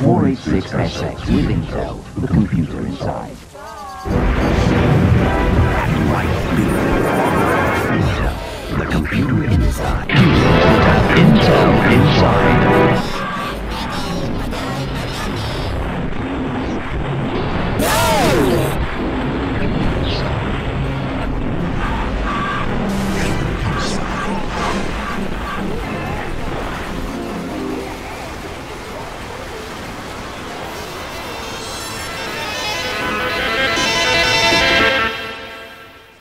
486 SX with Intel, the computer inside. Black and. Intel, the computer inside.